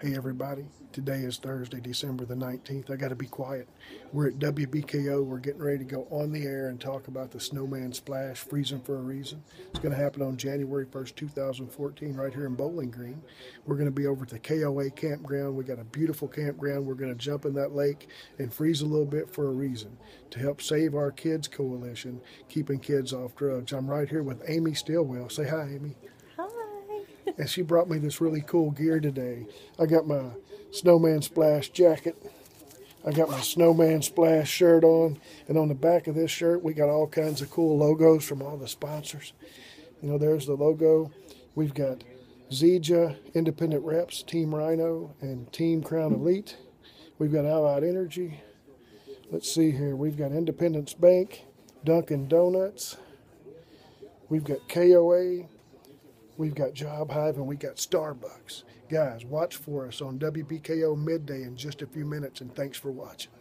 Hey everybody, today is Thursday, December the 19th. I got to be quiet. We're at WBKO. We're getting ready to go on the air and talk about the Snowman Splash, Freezing for a Reason. It's going to happen on January 1st, 2014, right here in Bowling Green. We're going to be over at the KOA campground. We got a beautiful campground. We're going to jump in that lake and freeze a little bit for a reason to help save our kids coalition, keeping kids off drugs. I'm right here with Amy Stillwell. Say hi, Amy and she brought me this really cool gear today. I got my Snowman Splash jacket. I got my Snowman Splash shirt on, and on the back of this shirt, we got all kinds of cool logos from all the sponsors. You know, there's the logo. We've got Zija, Independent Reps, Team Rhino, and Team Crown Elite. We've got Allied Energy. Let's see here. We've got Independence Bank, Dunkin' Donuts. We've got KOA, We've got Job Hive and we've got Starbucks. Guys, watch for us on WBKO midday in just a few minutes, and thanks for watching.